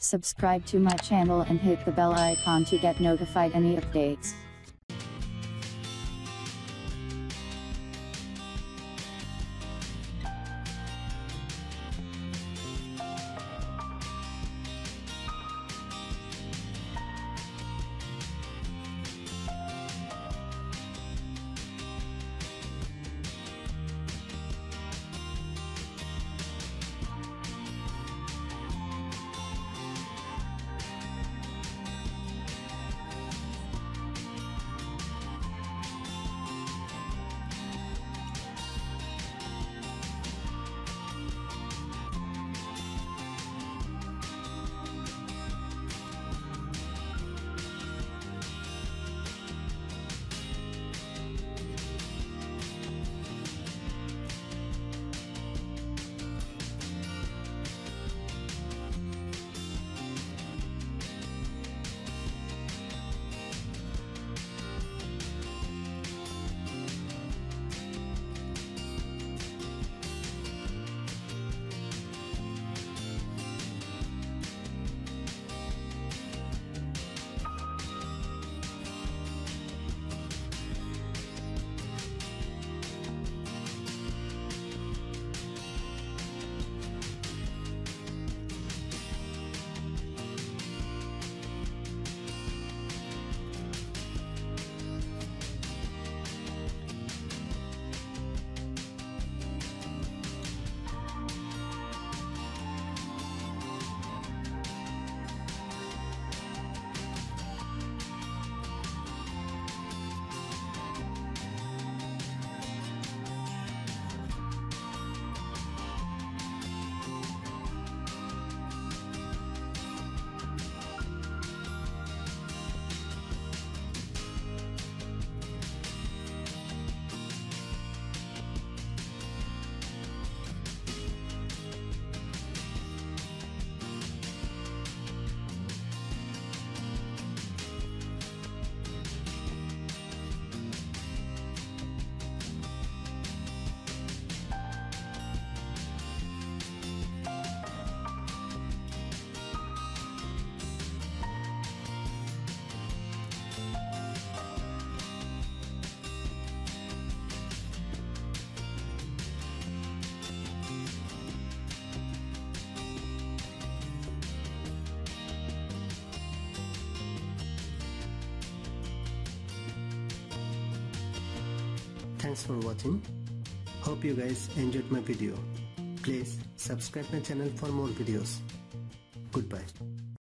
Subscribe to my channel and hit the bell icon to get notified any updates. Thanks for watching. Hope you guys enjoyed my video. Please subscribe my channel for more videos. Goodbye.